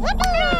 Woohoo!